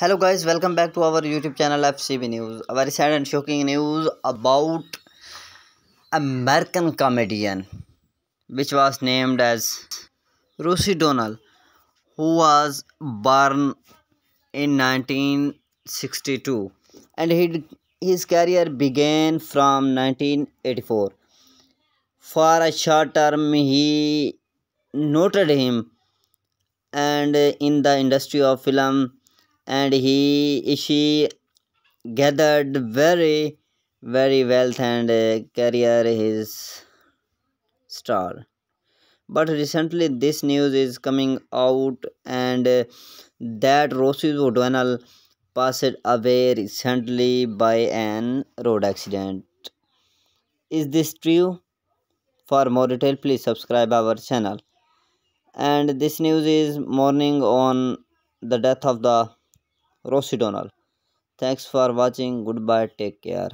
Hello guys, welcome back to our YouTube channel FCB News. A very sad and shocking news about American comedian which was named as Rosie O'Donnell who was born in 1962 and he, his career began from 1984. For a short term he noted him and in the industry of film and he she gathered very very wealth and uh, career his star. But recently this news is coming out and uh, that Rosie O'Donnell passed away recently by an road accident. Is this true? For more detail please subscribe our channel. And this news is mourning on the death of the Rosie O'Donnell. Thanks for watching. Goodbye. Take care.